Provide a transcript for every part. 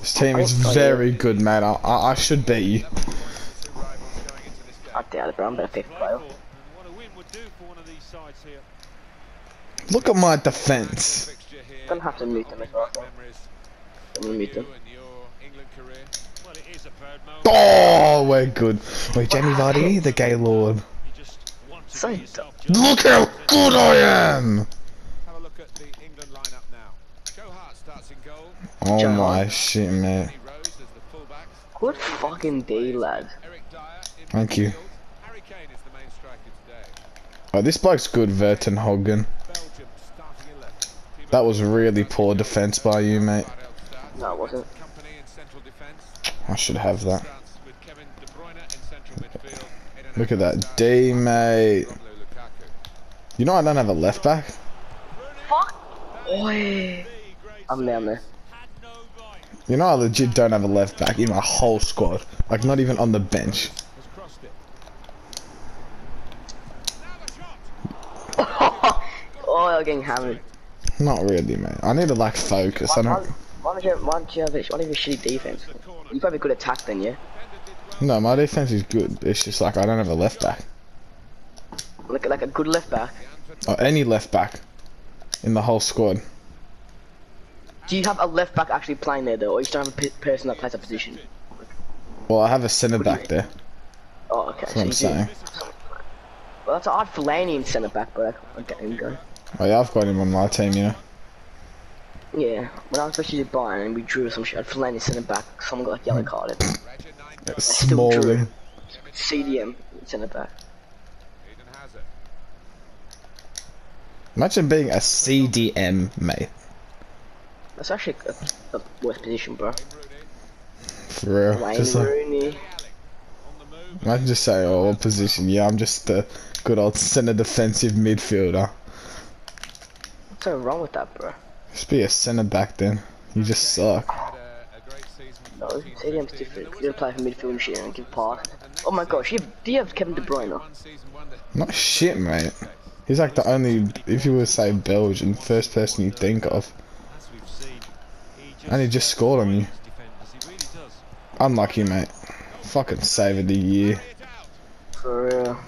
This team is very good, man. I, I, I should beat you. I doubt it, bro. I'm better fifth player. What a win would do for one of these sides here. Look at my defense. Don't have to mute them as well. Don't mute them. and your England career. Well, it is a proud moment. Oh, we're good. Wait, Jamie Vardy, the gay lord. You just want to So be yourself. Just Look how good I am! have a look at the England lineup now. Joe Hart starts in goal. Oh my shit, man. Danny Rose as the fullbacks. Good fucking day, lad. Eric Dier in Thank you. midfield. Harry Kane is the main striker today. Oh, this bloke's good, Vertonghen. Belgium starting 11. Timo That was really poor defense by you, mate. No, it wasn't. Kompany in central defence. I should have that. France with Kevin De Bruyne in central midfield. Eden Look at that D, mate. You know I don't have a left back? Fuck! Oi! I'm down there. You know I legit don't have a left back in my whole squad. Like, not even on the bench. Has crossed it. oh, you're getting hammered. Not really, mate. I need to, like, focus. I don't... why don't you, why don't you have a, why don't you have a shitty defense? You probably good attack then, yeah? No, my defense is good. It's just like I don't have a left back. At like a good left back. Or any left back in the whole squad. Do you have a left back actually playing there though, or you just don't have a person that plays that position? Well, I have a centre What do you back there. Oh, okay. That's what I'm you do. saying. Well, that's odd Fellaini in centre back, but I, get him going. Oh, yeah, I've got him on my team, you know. Yeah, when I was supposed to Bayern and we drew some shit, I had Fellaini centre back, someone got like yellow hmm. carded. still drew. Smalling. CDM centre back. Imagine being a CDM, mate. That's actually a, a worse position, bro. For real. Wayne Just like, Rooney. On the just say, oh, what position? Yeah, I'm just a good old centre defensive midfielder. What's so wrong with that, bro? Just be a centre back then. You just suck. Had a, a great season. No, CDM's different. You don't play for midfield and shit and give pass. Oh my gosh, you have, do you have Kevin De Bruyne? Not shit, mate. He's like the only, if you were to say Belgian, first person you think of. As we've seen, he just And he just scored on you. defenders. He really does. Unlucky, mate. Fucking save of the year. Play it out. For real.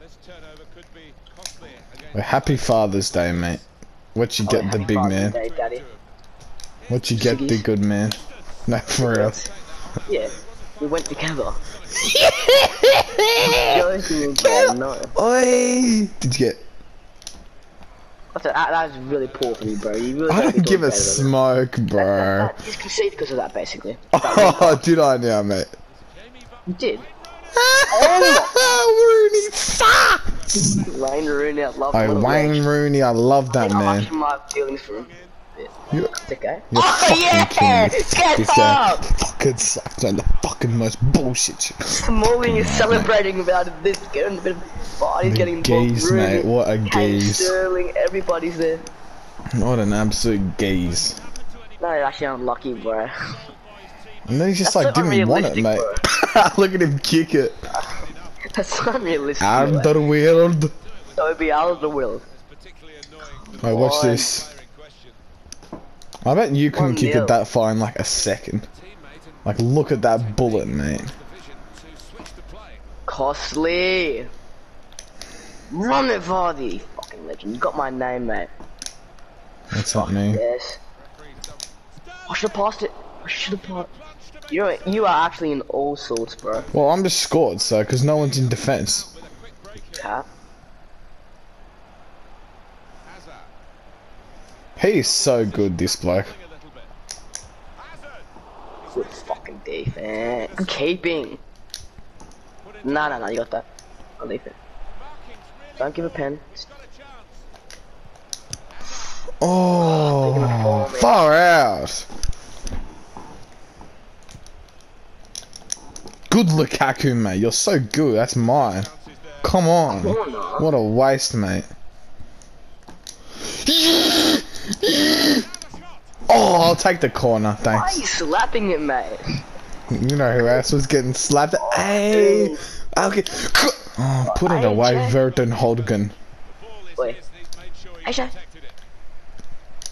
This turnover could be Well, happy Father's Day, mate. What you get, oh, the big man? Day. What you get, the good man? No, for real. Yeah, we went together. Joking, no. Oi! Did you get? That's a, that, that was really poor for me, bro. You really I don't give a smoke, bro. That- that- just conceded because of that, basically. Oh, did I now, mate? You did. oh, Rooney sucks! Wayne Rooney, I love Oh. Wayne Rooney, I love that I'm man. actually my feelings for him. You, It's okay. you're Oh, yeah! king. Get This guy uh, up! fucking sucks on the fucking most bullshit shit. Smalling is celebrating about this, getting a bit of The getting gaze, mate, what a gaze. Sterling, everybody's there. What an absolute gaze. No, you're actually unlucky, bro. And then he just That's like didn't want it, mate. Look at him kick it. That's unrealistic. Out bro. of the world. So it'd be out of the world. for watch this. the player in question. I bet you couldn't kick it that far in like a second. Like, look at that bullet, mate. the vision to switch the play. Costly. Run it, Vardy. Fucking legend. You got my name, mate. That's not me. Yes. I should have passed it. I should have passed. You're you are actually in all sorts, bro. Well, I'm just scored, so because no one's in defense a quick break. Cat. Hazard. He's so good, this bloke. A little bit. Hazard. Good fucking defense. Good keeping. Nah, nah, nah. You got that. I'll leave it. Don't give a pen. chance. Oh, far out. Good Lukaku, mate. You're so good. That's mine. Come on. Come on, nah. What a waste, mate. Oh, I'll take the corner. thanks. Why are you slapping it, mate? You know who else was getting slapped? Hey. Okay. Oh, put it away. Vertonghen. Wait. his, and he's made sure he Aisha. protected it.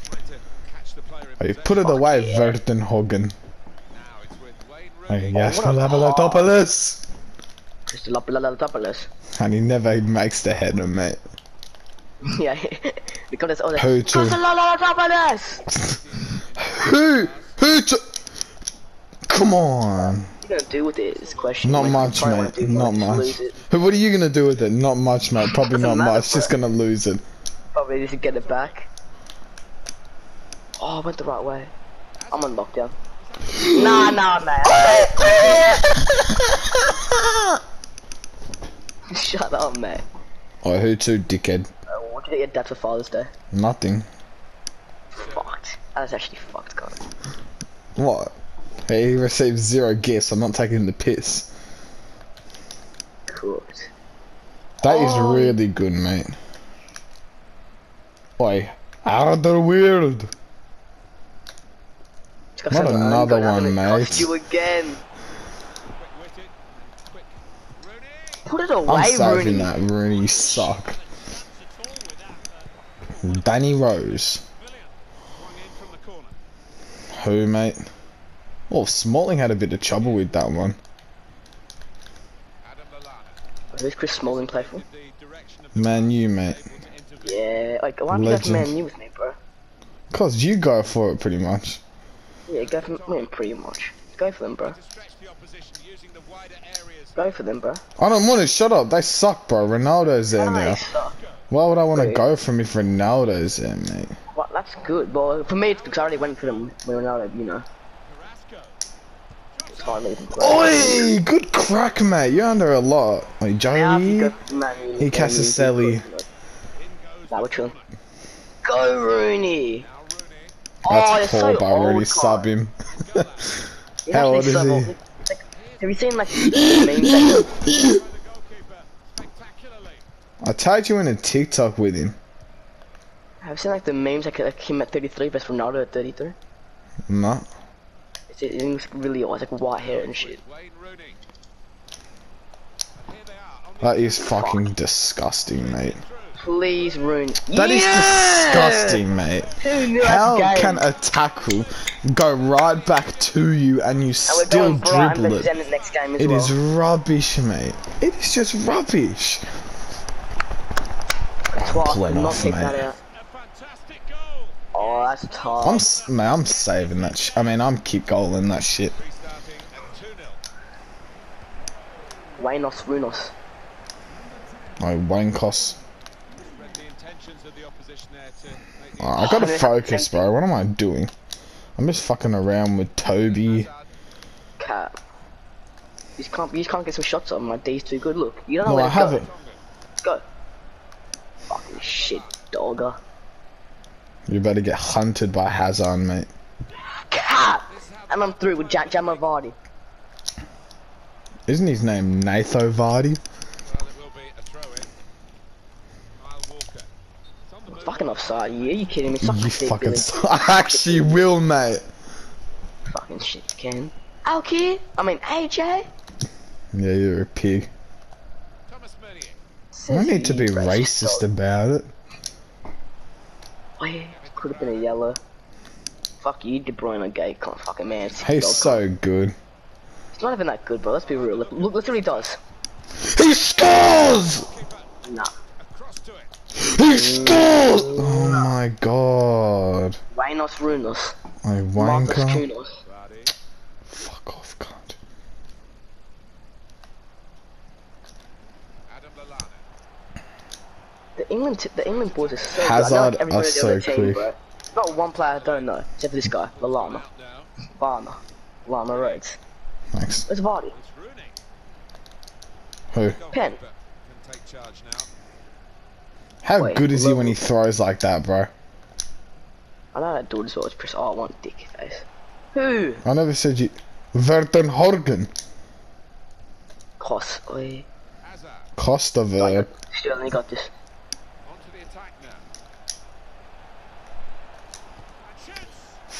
Trying to catch match the player in Hey, put it away, yeah. Vertonghen. Now it's with Wayne Rooney. Hey, yes, a Lavalotopoulos. Just Lapalapalapalapalus. And he never makes the header, mate. Yeah, because it's all. Who to? Who? Who to? Come on. What you gonna do with it? Is the question. Not much, mate. Not much. What are you gonna do with it? Not much, mate. Probably matter, much. Just gonna lose it. Probably just get it back. Oh, I went the right way. I'm on lockdown. Nah, nah, man. Shut up, mate. Oh, who to, dickhead? Did you get your dad for Father's Day? Nothing. Fucked. was actually fucked, God. What? Hey, He received zero gifts. I'm not taking the piss. Cooked. That is Oh. really good, mate. Boy, out of the world. Just got Not another gonna have one, it mate. cost You again. Quick-witted and quick. Rooney. Put it I'm away, saving Rooney. that. Rooney, you suck. Danny Rose. Brilliant. Swung in from the corner. Who, mate? Oh, Smalling had a bit of trouble with that one. Who's Chris Smalling play for? In the direction of the Man, you, mate. able to intervene. Yeah, like why don't you Man U with me, bro? Cause you go for it, pretty much. Yeah, go for pretty much. Go for them, bro. To stretch the opposition using the wider areas. Go for them, bro. I don't want to. Shut up. They suck, bro. Ronaldo's there now. Nice. Why would I want to go for him if Ronaldo's there, mate? Well, that's good. Well, for me, it's because I already went for them when Ronaldo, you know. Carrasco. It's hard leaving. Oi! Good crack, mate. You're under a lot. You Joey? go for Man He Man U, Castelli. good, good. Nah, we're chilling. Go Rooney! Oh, That's poor, so but I already Carl. sub him. How old is he? Like, have you seen like memes that By the goalkeeper. Spectacularly. I tagged you in a TikTok with him. have you seen like the memes like, like him at 33 versus Ronaldo at 33? No. It's, it, was really old, it's like white hair and shit. Wayne Rooney. Here they are on the That is fucking disgusting, mate. Please Rooney. That is disgusting, mate. How can a tackle go right back to you and you And still dribble it? Zenit next game as It well. is rubbish, mate. It is just rubbish. Twice, pulling not off, take mate. that out. A fantastic goal. Oh, that's tough. I'm, s- mate, I'm saving that. Sh- I mean, I'm kick goaling that shit. Restarting at 2-0. Waynos, Runos. My Wankos. Read the intentions of the opposition there to make the Oh, I gotta Oh, focus, bro. What am I doing? I'm just fucking around with Toby. Hazard. Cat. You just can't, you just can't get some shots on. My D's too good. Look, you don't know No, where I to go. haven't. Go. Fucking shit, dogger. You better get hunted by Hazard, mate. Cat. And I'm through with Jack Jamavardi. Isn't his name Natho Vardy? Well, it will be a throw-in. Kyle Walker. It's on. Fucking offside. Yeah, you kidding me? Suck You fucking. Billy. s- I actually will, mate. Fucking shit, Ken. Okay. I mean, AJ. Yeah, you're a pig. I need to be racist about it. Oh, yeah, could have been a yellow. Fuck you, De Bruyne, a gay cunt, fucking man. He's so good. It's not even that good, bro. Let's be real. Look, look, look what he does. He scores! Nah. Across to it. He mm. scores! Oh my god. Waynos Runos. I Marcus wanker. Kunos. Vardy. Fuck off, cunt. Adam Lallana. The England, t- the England boys are so Hazard good. I know like are everybody on the other so team, quick. bro. Not one player I don't know, except for this guy, Lallana. Out now. Varna. Lama Rhodes. Thanks. Where's Vardy? Who? Pen. Goalkeeper Can take charge now. How Wait, good is he when he throws like that, bro? I know that dude as well. It's press R1, dick face. Who? I never said you. Vertonghen. Hazard. Costa Ver. Sterling got this. Onto the attack now. And chance. Fuck, mate. Out of reach yet, are they? If he'd taken this chance, they would have been right back in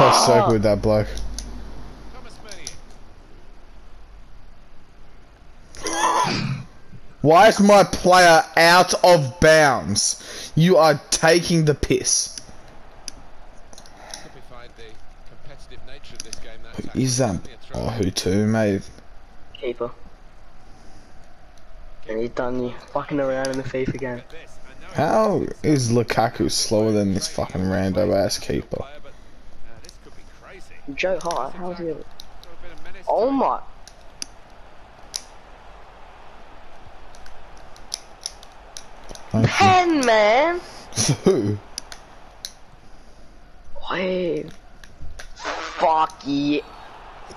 didn't even circle with that bloke. Why is my player out of bounds? You are taking the piss. Typified the competitive nature of this game. That Who is that? Oh, who to, mate? Keeper. And he's done you fucking around in the FIFA game. This, I know How is Lukaku slower than this fucking rando ass keeper? player, but uh, this could be crazy. Joe Hart, how's he? Got a bit of menace Oh my. Thank you. Pen, man! Who? Wait. Fuck yeah.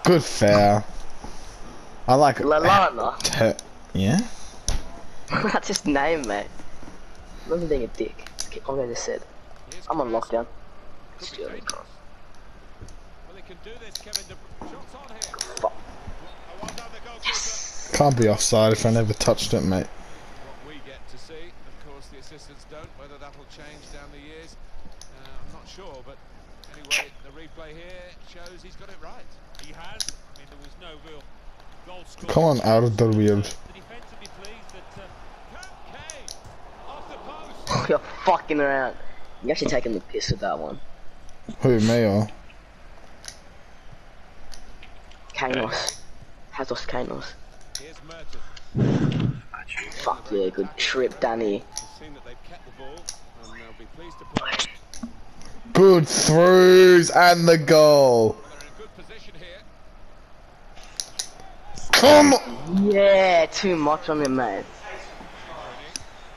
Good fair. I like Lallana. Te- yeah? That's his name, mate. Let me being a dick. Keep on going to said. I'm on Kroos. lockdown. Could Can't be offside if I never touched it, mate. What we get to see, of course, the assistants don't. Whether that'll change down the years, uh, I'm not sure. But anyway, the replay here shows he's got it right. He has. I mean, there was no real goal scored. Come on, out of the wheel. The defence will be pleased that uh, Kane off the post. You're fucking around. You're actually taking the piss with that one. Who, me or? Kanos. Hazos Kanos. Here's Fuck yeah, good trip, Danny. It's seen that they've kept the ball, and they'll be pleased to play. Good throughs and the goal. They're in a good position here. Come on. Yeah, too much on him, mate.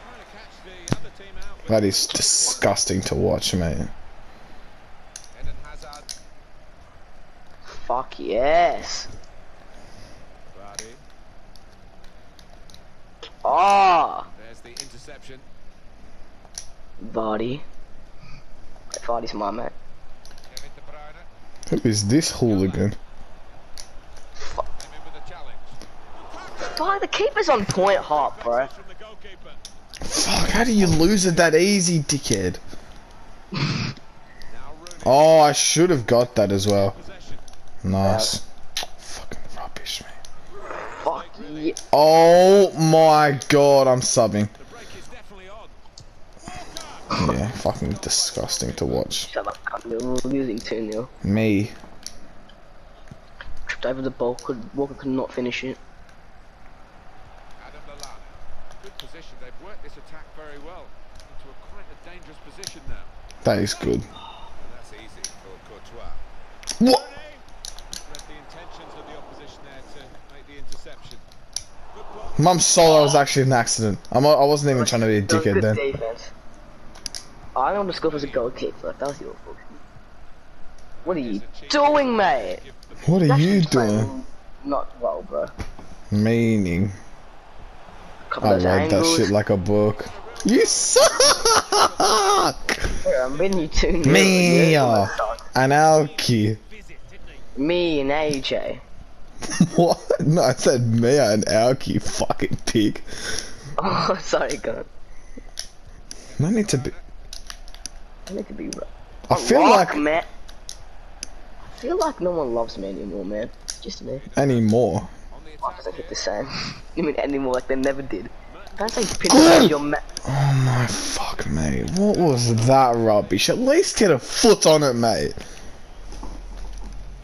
Trying to catch the other team out. with That is disgusting to watch, mate. Eden Hazard. Fuck yes. Vardy. Oh, There's the interception. body. Vardy's my mate. Kevin De Bruyne Who is this hooligan? came in with a challenge. Why the keeper's on point hot, bro? From the goalkeeper. Fuck, how do you lose it that easy, dickhead? Oh, I should have got that as well. Possession. Nice. Fucking rubbish, man. Fuck yeah. Oh my god, I'm subbing. The break is definitely on. Yeah, fucking disgusting to watch. Shut up, cunt. We're losing 2 0. Me. Tripped over the ball. Could Walker could not finish it. Adam Lallana. Good position. They've worked this attack very well into a quite a dangerous position now. That is good. And that's easy for Courtois. What? Read the intentions of the opposition there to make the interception. Mum saw that was actually an accident. I'm, I wasn't even trying to be a dickhead then. defense. I don't score as a goalkeeper. That was your fault. What are you doing, mate? What are you doing? Not well, bro. Meaning. I read that shit like a book. You suck! Bro, I'm winning you 2 0. Me, didn't? Me and AJ. What? No, I said Mia and Alki, fucking pig. Oh, sorry, God. I need to be. I need to be. I feel Rock, like man. I feel like no one loves me anymore, man. Just me. anymore. Why does it hit the same? You mean anymore like they never did? Don't say pinch your ma- Oh my fuck, mate. What was that rubbish? At least get a foot on it, mate.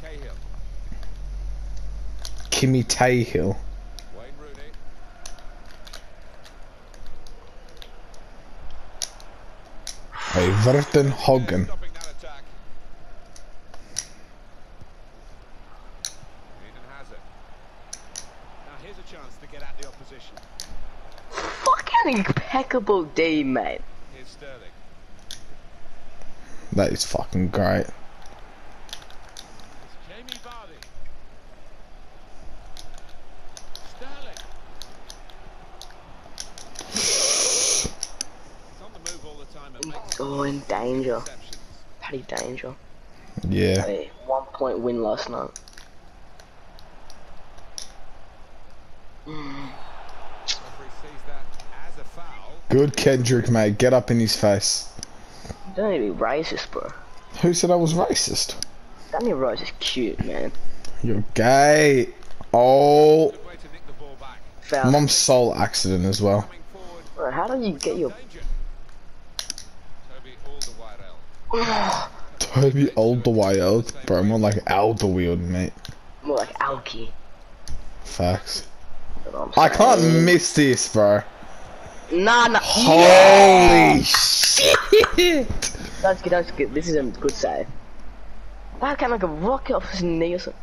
Cahill. Kimmy Tahill. Wayne Rooney. Hey, Verten Hogan. Stopping that attack. Eden Hazard. Now here's a chance to get at the opposition. fucking impeccable D, mate. That is fucking great. It's Jamie Vardy. Sterling. He's on the move all the time and makes Oh, in danger. Paddy danger. Yeah. Hey, one point win last night. Referee sees that as a foul. Good Kendrick, mate. Get up in his face. Don't even be racist, bro. Who said I was racist? Danny Rose is cute, man. You're gay. Oh, Good way to nick the ball back. Foul. mom's soul accident as well. Bro, how do you get your? Toby Alderweireld. Toby Alderweireld. Bro, more like Alderweireld, mate. More like Alki. Facts. I'm can't miss this, bro. Nah, nah. Holy shit! That's good. That's good. This is a good save. That kind of like a rocket off his knee or something.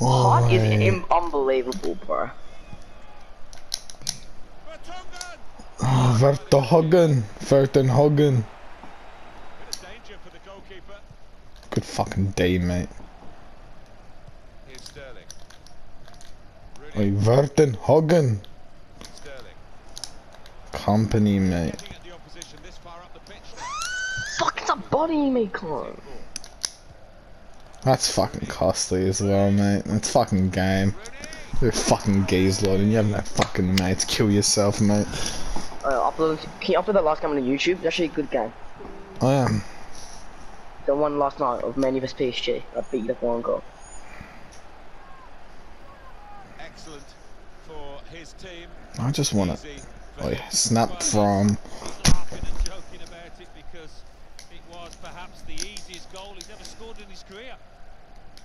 Hart is unbelievable, bro. Vertonghen! Oh, Vertonghen. Vertonghen. Bit of danger for the goalkeeper. Good fucking day, mate. Here's Sterling. Oi, Rooney, Vertonghen. Sterling. Kompany, mate. Getting at the opposition this far up Kompany, mate. Fuck, stop bodying me, Con. That's fucking costly as well, mate. That's fucking game. You're fucking gaze lord and you have no fucking mates. Kill yourself, mate. Upload. Can you upload that last game on YouTube? It's actually a good game. Oh, I am. The one last night of Man vs PSG. I beat like one goal. Excellent for his team. I just wanna. Easy. Oh, yeah. Snap from. He's laughing and joking about it because it was perhaps the easiest goal he's ever scored in his career.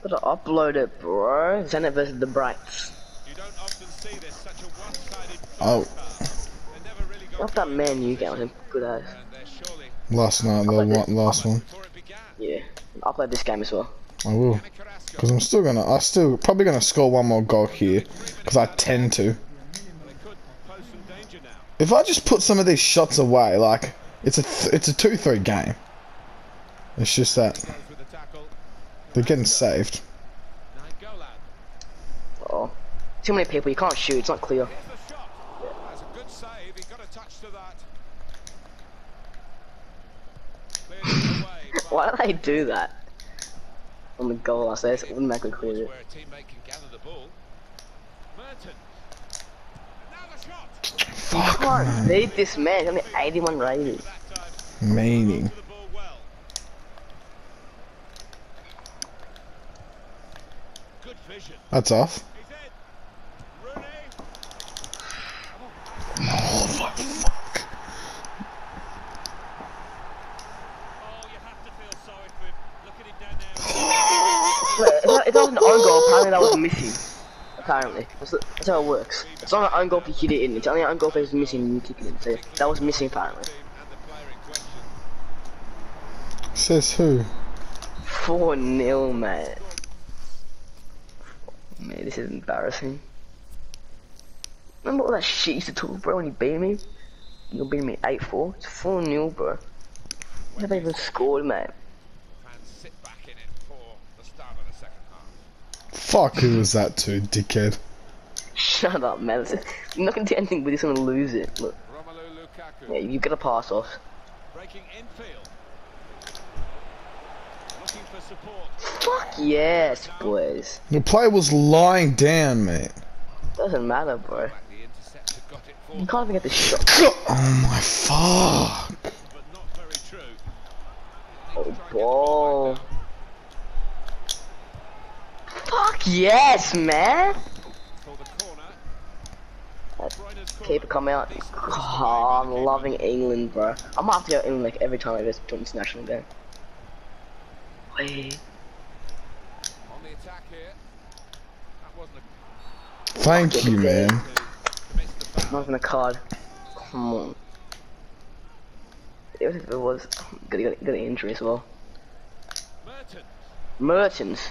Gotta upload it, bro. Zenit versus the Brights. You What's that Man you game? Was in good ass. And they're surely Last night, the one, last one. before it began. Yeah. Upload this game as well. I will. Because I'm still gonna. I still. Probably gonna score one more goal here. Because I tend to. They could pose some danger now. If I just put some of these shots away, like. It's a th it's a 2 3 game. It's just that. Goes with the tackle. They're getting saved. Oh. Too many people. You can't shoot. It's not clear. Here's the shot. That's a good save. He got a touch to that. Cleared it away. but Why do they do that? On the goal, I say it automatically clear it. Where a teammate can gather the ball. Mertens. Now shot. Fuck, Can't man. beat this man. He's only 81 rated. That. Meaning. To the ball well. Good vision. That's off. He's in. Rooney. Oh, you have to feel sorry for him. Look at him down there. Wait, if that, if that was an own goal, apparently that was missing. Apparently. That's, that's how it works. It's not an own goal hit it in. It's only own goal it's missing you kick it in. So that was missing apparently. Team the player in question. Says who? 4 0, man. Man, this is embarrassing. Remember all that shit you used to talk, bro, when you beat me? You beat me 8 4? It's 4 0, bro. Never even scored, man. Fans sit back in it for the start of the second half. Fuck, who was that to, dickhead? Shut up, man. This is- You're not gonna do anything, we're just gonna lose it. Look, Romelu Lukaku yeah, you gotta pass off. breaking infield. Looking for support. Fuck yes, boys. The player was lying down, mate. Doesn't matter, bro. Back the interceptor got it You can't even get the shot. Oh my fuck. but not very true. Oh, ball. Fuck yes, man. For the corner. Bruyne's corner. Keep it coming out. Oh, I'm loving England, bro. I'm gonna have to go England like every time I go to an international game. Wait. On the attack here. That wasn't a Thank you, man. to miss the. Not even a card. Come on. Even if it was, gonna get, get an injury as well. Merton. Mertens.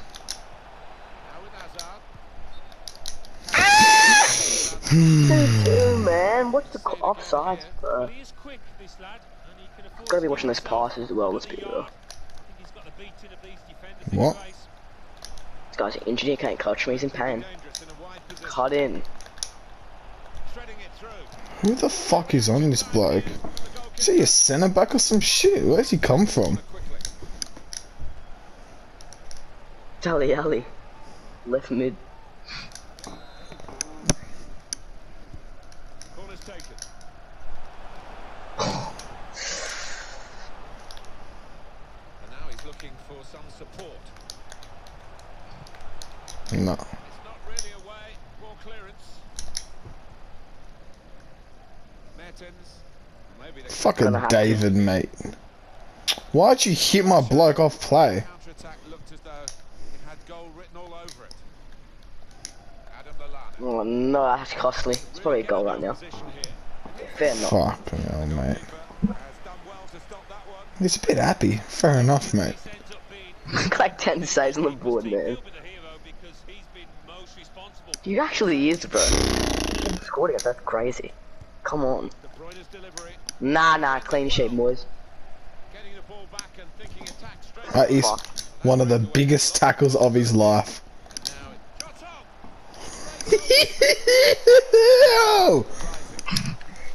2-2, man. What's the offside for? Gotta be watching those passes as well, let's be real. What? This guy's an engineer, can't catch me, he's in pain. Cut in. Who the fuck is on this bloke? Is he a centre back or some shit? Where's he come from? Dele Alli. Left mid. David, mate. Why'd you hit my bloke off play? counter-attack looked as though it had goal written all over it. Adam Lallana. Oh no, that's costly. It's probably a goal right now. Fair enough. Fucking hell, mate. Has done well to stop that one. He's a bit happy. Fair enough, mate. This ends up being like 10 saves on the board, man. Gilbert the hero because he's been most responsible. He actually is, bro. He scored against that's crazy. Come on. De Bruyne's delivery. Nah, nah, clean shape, boys. Getting the ball back and thinking attack straight. That is Fuck. one of the biggest tackles of his life. Now it shots on.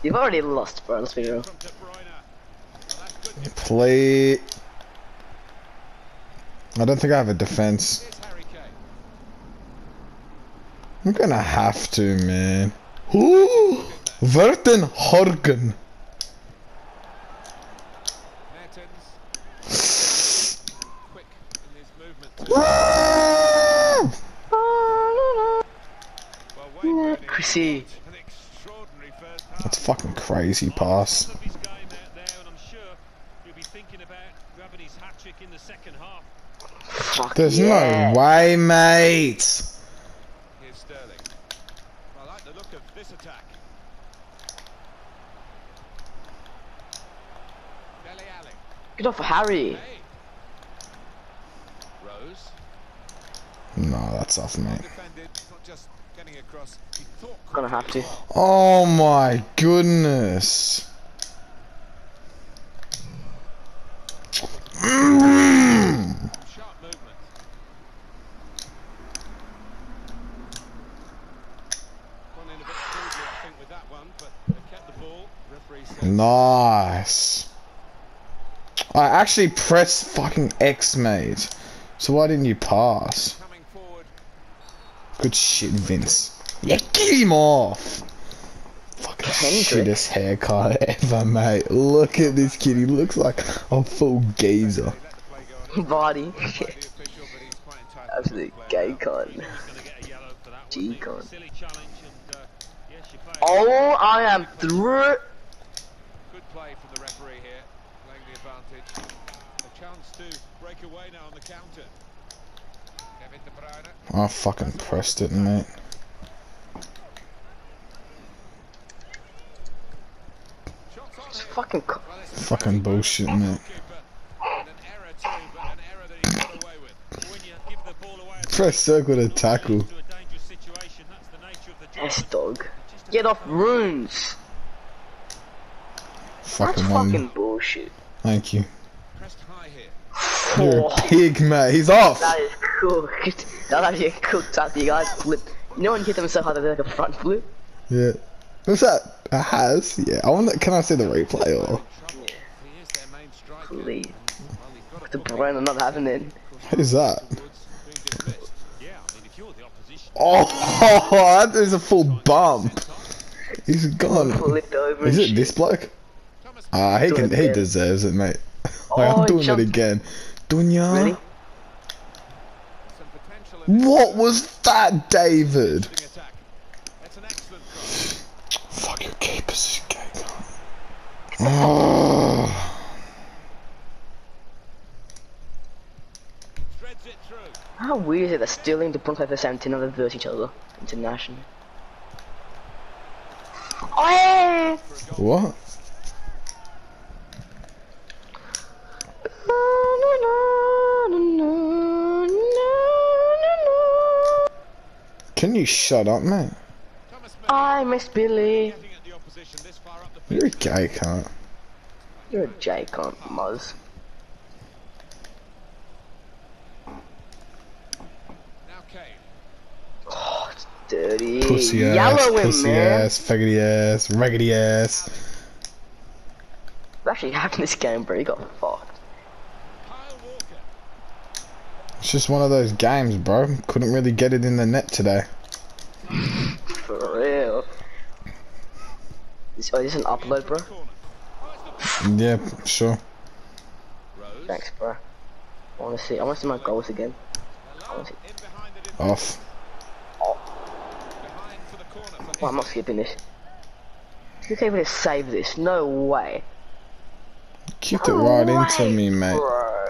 You've already lost, bro. Let's be real. From De Bruyne. Well, that's good. Play. I don't think I have a defense. Here's Harry Kane. I'm gonna have to, man. Ooh, Vertonghen. Mertens. Quick in his movement. To, Ah! well, Wayne Rooney Chrissy. An extraordinary first half. That's a fucking crazy pass. Of his game out there, and I'm sure he'll be thinking about grabbing his hat trick in the second half. Fuck There's yeah. no way, mate. Here's Sterling. I like the look of this attack. Dele Alli. Good off for Harry. Hey. Rose. No, that's off, mate. Defended. Not just getting across. He thought. Gonna have to. Oh my goodness. Nice. I actually pressed fucking X, mate. So why didn't you pass? Good shit, Vince. Yeah, get him off. Fucking Kendrick. shittest haircut ever, mate. Look at this kid. He looks like a full geezer. Let the play go on. Body. The official, but he's quite entitled to Absolute the gay con. He's going to get a yellow for that one. Gee, It was a con. Silly challenge, and yes, you play. Oh, I am through. Good play from the referee here, playing the advantage. A chance to break away now on the counter. Kevin De Bruyne. I fucking pressed it, mate. Shots on It's here. fucking. Co- Well, it's a Fucking bullshit, mate. goalkeeper. And an error too, but an error that he got away with. When you give the ball away, Press circle to tackle. to a dangerous situation, that's the nature of the job. yes, dog. Get off runes. That's Fucking fucking bullshit. Thank you. You're a pig, mate. He's off. that is cooked. That's actually a cooked tactic. You guys flip. You know when you hit them so hard that they're like a front flip? Yeah. What's that? A has? Yeah. I wonder. Can I see the replay or? Trouble. He is their main striker. Please. Well, he's The a brain are not having it. Who's that? Woods being dismissed. Yeah, I mean, if you're the opposition, Oh, that is a full bump. He's gone. Is it this bloke? Ah, he can. He deserves it, mate. Oh, Like, I'm doing it again. Dunya. Ready? some potential in What was that, David? the attack. That's an excellent cross. Fuck your keepers, gay cunt. Oh. Threads it through. How weird is it that Sterling the Bronx the 17 never verse each other internationally? Oh! What? Can you shut up, man? I miss Billy. You're a gay cunt. You're a J cunt, Muzz. Now Kane. Oh, it's dirty. Pussy ass, Yellow pussy man. ass, faggoty ass, raggedy ass. What actually happened this game, bro? You got fucked. It's just one of those games, bro. Couldn't really get it in the net today. For real. Oh, is, oh, is this an upload, bro? Yeah, sure. Thanks, bro. I wanna see. I wanna see my goals again. I wanna see. Off. Oh, I'm not skipping this. Who's able to save this? No way. Kicked it No right into me, mate. Bro.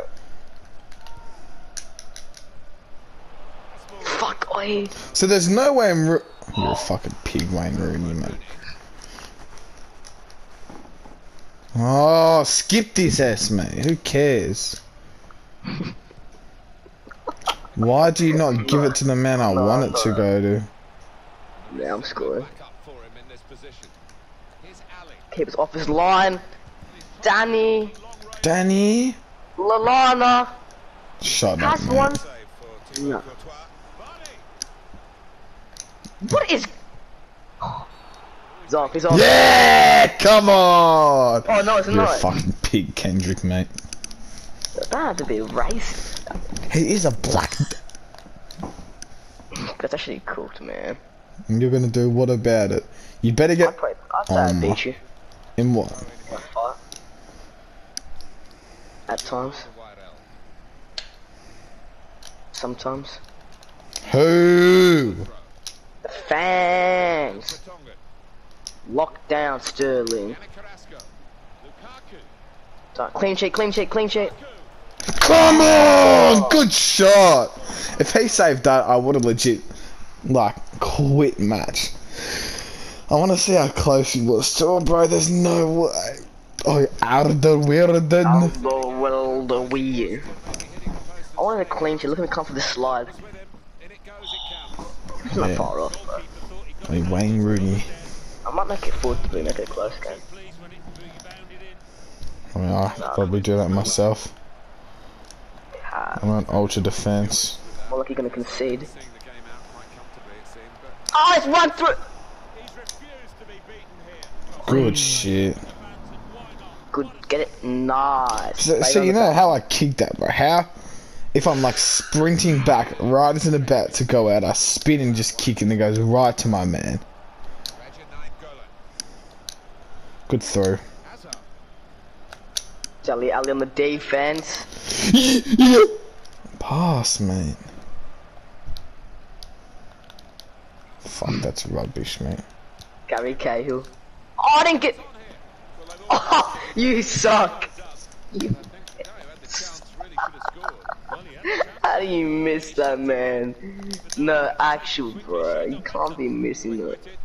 Fuck, oi. So there's no way I'm. You're a fucking pig, Wayne Rooney, mate. Oh, skip this ass, mate. Who cares? Why do you not give it to the man I want it to go to? Yeah, I'm scoring. Back up for him in this position. Here's Alli. Keep us off his line. Danny. Danny? Lallana. Shut up, Has mate. one. Save for Thibaut No. What is... He's off, he's off. Yeah! Come on! Oh, no, it's You're not. fucking pig, Kendrick, mate. That had to be racist. He is a black. That's actually cool, man. You're gonna do what about it? You better get play. I'd I Um, beat you. in what? At times. Sometimes. Who? The fans. Tonga. Lockdown Sterling. Lukaku. Sorry, Clean sheet, clean sheet, clean sheet. Come on! Good shot! If he saved that, I would have legit, like, quit match. I want to see how close he was to it, bro. There's no way. Oh, out of the weird. Aldo will the Wii. I wanted a clean sheet. Look at me come for the slide. With him. In it goes, it counts. It's not Yeah. far off. Bro. Hey, Wayne Rooney. I might make it 4 3, make it a close game. Pleased when it rebounded in. I mean, I probably do that myself. I'm on ultra defense. more like you're gonna concede. Seeing the game out quite comfortably, it seemed, but Oh, it's run through! He's refused to be beaten here. Good shit. Fans, and why not? Good, get it? Nice. So, so you know back. how I kicked that, bro? How? If I'm like sprinting back right as in about to go out, I spin and just kick and it goes right to my man. Good throw. Dele Alli on the defense. Pass, mate. Fuck, that's rubbish, mate. Gary Cahill. Oh, I didn't get. Oh, you suck. You, No, he had the chance, really should have scored. Well, he had the chance. how do you miss that, man? No, actual, bro. You can't be missing that. Witted and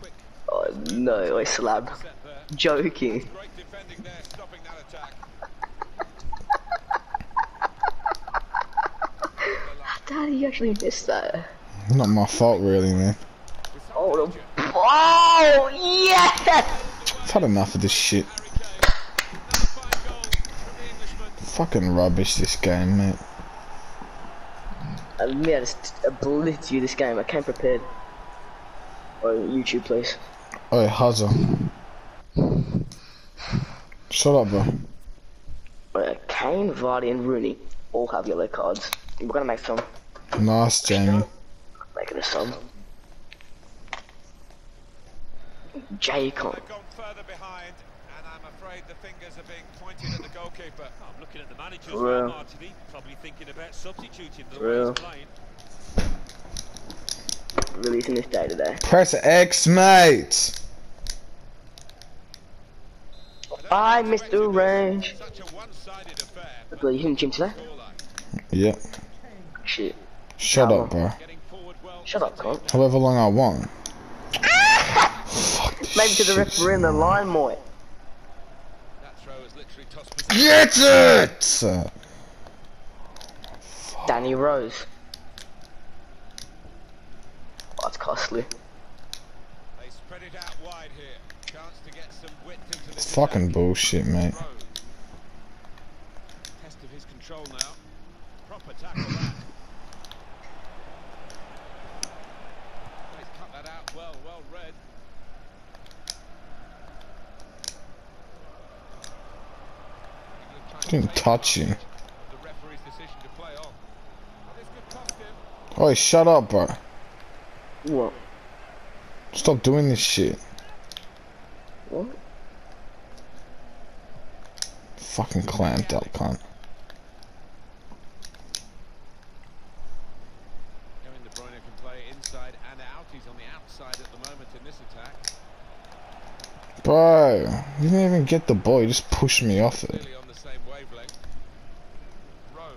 quick Oh, no, I slab. Set there. Joking. Great defending there, stopping that attack. How do you actually miss that? Not my fault, really, man. Oh, the. Oh, yes! I've had enough of this shit. Fucking rubbish, this game, mate. I mean, I just obliterated you this game. I came prepared. Oh, YouTube, please. Oh, Hazard. Shut up, bro. Uh, Kane, Vardy, and Rooney all have yellow cards. We're gonna make some. Nice, Jamie. Making a sum. J-Con. Gone further behind, and I'm afraid the fingers are being pointed at the goalkeeper. I'm looking at the manager as For well, real. Martini. Probably thinking about substituting the For way real. Releasing this day today. Press X, mate. Bye, Mr. Range. Such a one-sided affair. Well, you in the gym today? Scoreline. Yep. Shit. Shut Come up, bro. Getting forward well. Shut up, cunt. However long I want. Fuck this Maybe to the shit, referee in the line, boy. That throw is literally tossed. Get it! Danny Rose. Oh, that's costly. They spread it out wide here. Chance to get some width into this. It's fucking bullshit, mate. Rose. Test of his control now. Proper tackle that. He's cut that out well, well read. England trying to Didn't touch advantage you. The referee's decision to play on. Oi, shut up, bro. What? Stop doing this shit. What? Fucking clamped up, cunt. Kevin De Bruyne can play inside and out. He's on the outside at the moment in this attack. Bro, you didn't even get the ball. You just pushed me off it. Says the same wavelength. Rose.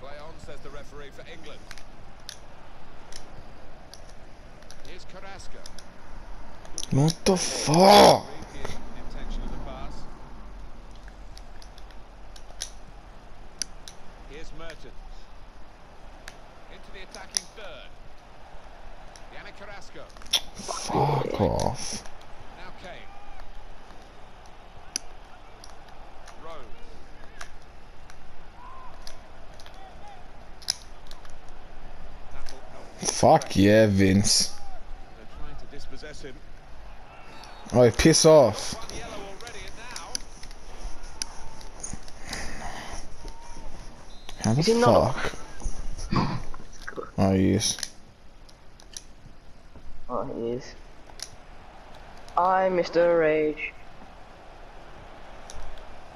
Play on, says the referee for England. Here's Carrasco. What the fuck? Read the intention of the pass. Here's Mertens. Into the attacking third. Yannick Carrasco. Fuck off. Now Kane. Rose. Fuck yeah, Vince. They're trying to dispossess him. Oi, piss off. One yellow already, and now How the Is he not? fuck? Oh, yes. Oh, he is. I, Mr. Rage.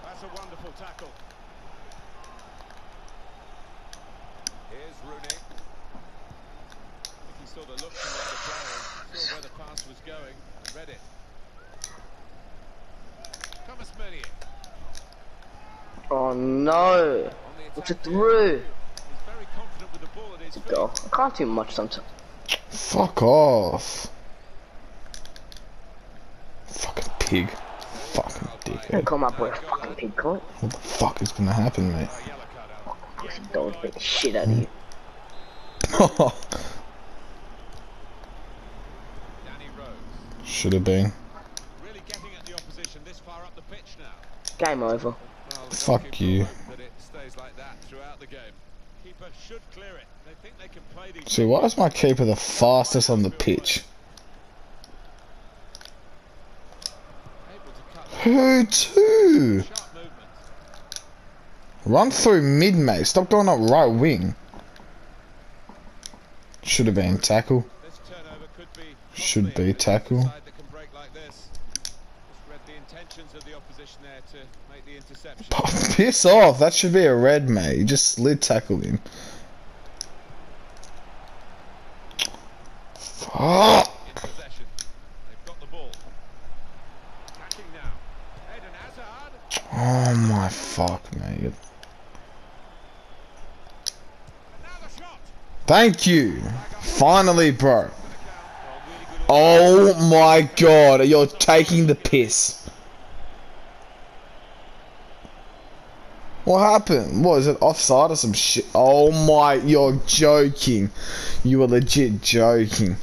that's a wonderful tackle. Here's Rooney. I think he saw the look from the other player, and saw where the pass was going, and read it. Thomas Meunier Oh no! on the What's it through? He's very confident with the ball at his feet. Go. I can't do much sometimes. Fuck off. Fucking pig. Fucking dick. Don't call my boy a fucking pig cunt. What the fuck is gonna happen, mate? A. Pussy dog beat the shit out of you. Should have been. Really getting at the opposition this far up the pitch now. Game over. Fuck you. will hope That it stays like that throughout the game. Keeper should clear it. They think they can play these. See, why is my keeper the fastest on the pitch? To Who too? Run through mid, mate. Stop going up right wing. Should have been tackle. This turnover could be Should be tackle. side that can break like this. Just read the intentions of the opposition there to make the interception. Piss off. That should be a red, mate. You just slid tackle him. Fuck. in possession. They've got the ball. Attacking now. Eden Hazard. Oh my fuck, mate. And now the shot. Thank you. Finally, bro. Well, really good Oh my god. You're taking the piss. What happened? What is it? Offside or some shit? Oh my, you're joking. You are legit joking.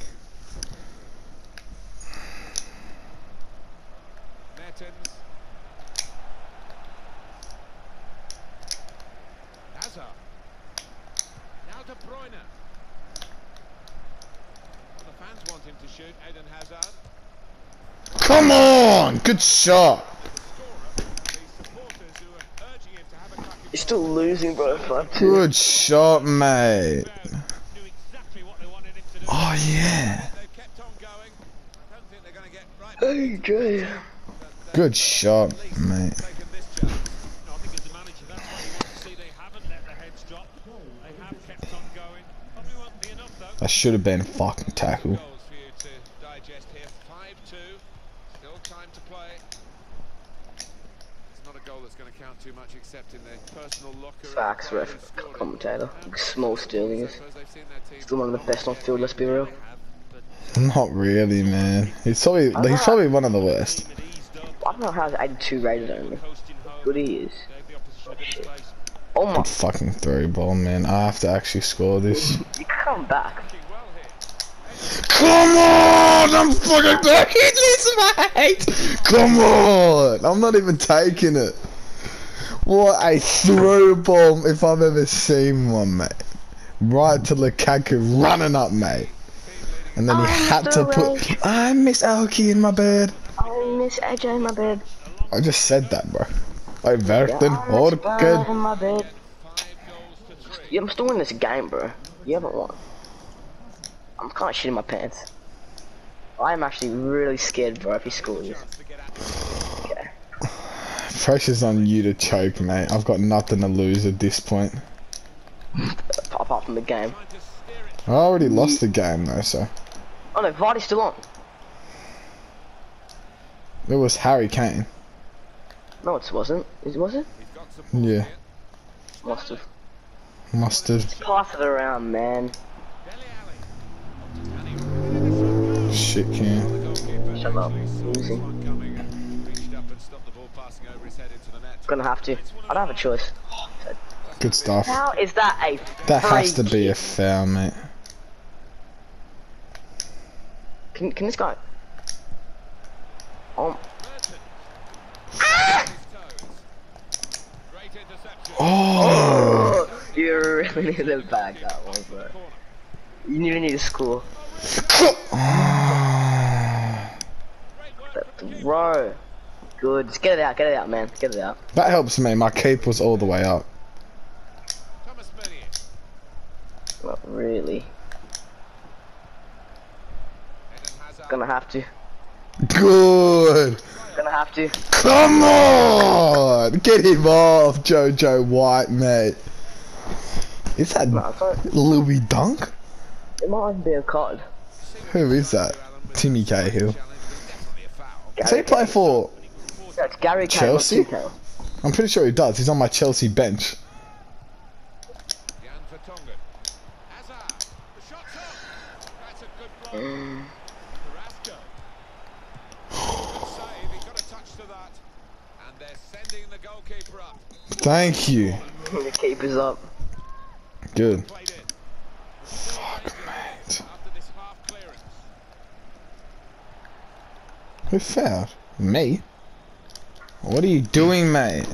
Hazard. Now De Bruyne. The fans want him to shoot. Eden Hazard. Come on! Good shot. The supporters who are urging him to have a crack at You're still losing, bro. Fuck. Good shot, mate. Knew exactly what they wanted him to do. Oh yeah. Kept on going. I don't think they're going to get it. Commentator. Small Sterling is. suppose they've seen their team Still one of the best on field, let's be real. Not really, man. He's probably he's probably one of the worst. I don't know how he's 82 rated only. Good he is. Oh, shit. Oh my. Good fucking throw ball, man. I have to actually score this. You come back. Come on! I'm fucking taking this, mate! Come on! I'm not even taking it. What a throw bomb if I've ever seen one, mate. Right to Lukaku running up, mate. And then he Oh, had to Mr. put I miss Alki in my bed. I miss AJ in my bed. I just said that, bro. I Yeah, verkligen I miss Bird orkar. in my bed. Five goals Yeah, I'm still in this game, bro. You haven't won. I'm kind of shitting my pants. I'm actually really scared, bro, if he scores. Okay. Pressure's on you to choke, mate. I've got nothing to lose at this point. Apart from the game. I already lost the game though, so Oh no, Vardy's still on. it was Harry Kane. No, it wasn't. Is was it? Yeah, Must have. must have. Pass it around, man. Shit, can. Shut up. Easy. Gonna have to. I don't have a choice. Good stuff. How is that a That has to be a foul, mate. Can, can this guy? Um, Oh, oh, you really need to bag that one, bro. You need, need to score. That throw. Good. Just get it out. Get it out, man. Get it out. that helps me. My cape was all the way up. Not really. Gonna have to. Good. Gonna have to. Come on, get him off, Jojo White, mate. Is that No. Louis Dunk? It might even be a card. Who is that? Timmy Cahill. Does he play for? Yeah, it's Gary Chelsea? Tuchel. I'm pretty sure he does. He's on my Chelsea bench. Jan Vertonghen. Hazard. The shot's up. That's a good block. Carrasco. Good save. He got a touch to that. And they're sending the goalkeeper up. Thank you. the keeper's up. Good. Played in. Fuck, mate. After this half clearance. Who fouled? Me? What are you doing, mate?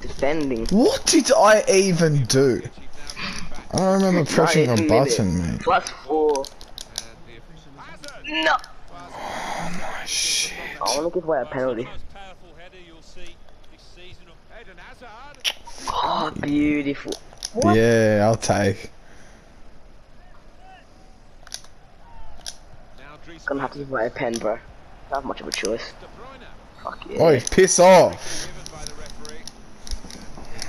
Defending. What did I even do? He's now going back. I don't remember pressing a button, mate. Plus four. And the Hazard. No. Oh, my shit. I wanna give away a penalty. Most powerful header you'll see this season. Eden Hazard. Oh, beautiful. What? Yeah, I'll take. Gonna have to give away a pen, bro. Don't have much of a choice. Fuck yeah. Oi, piss off. Given by the referee.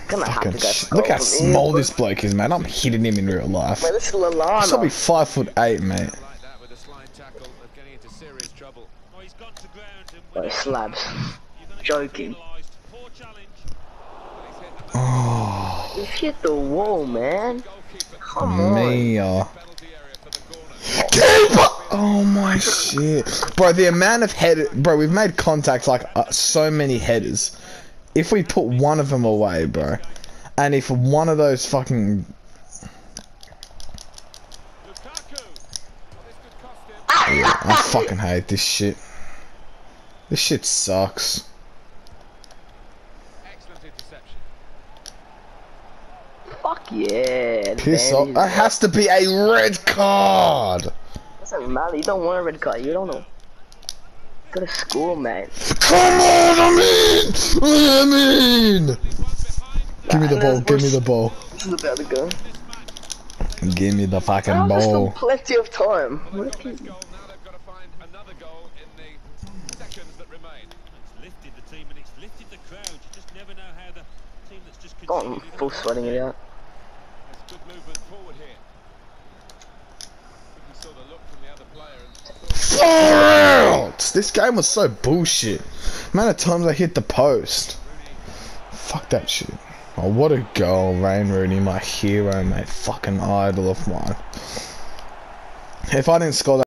Gonna have Fucking. Look how goal from here, small this bloke is, man. I'm hitting him in real life. Wait, this is He's Lallana. five foot eight, mate. Like a slide tackle of getting into serious trouble. Oh, he's gone to ground and Wait, whenever slabs. Joking. penalised. Poor challenge. But he's hit the Oh, You hit the wall, man. Come on. me. Penalty area for the corner. Oh my shit, bro! The amount of head, bro. We've made contact like uh, so many headers. If we put one of them away, bro, and if one of those fucking Lukaku. Well, this could cost him. yeah, I fucking hate this shit. This shit sucks. Excellent interception. Fuck yeah. Piss off! he's- That has to be a red card. Doesn't matter. You don't want a red card. You don't know. Go to school, man. Come on, I'm in. I'm in. Give me the ball. Give me the ball. This is about to go. Give me the fucking Oh, there's still ball. plenty of time. What Got if you- this goal, This game was so bullshit. Amount of times I hit the post. Fuck that shit. Oh, what a goal, Wayne Rooney, my hero, my Fucking idol of mine. If I didn't score that.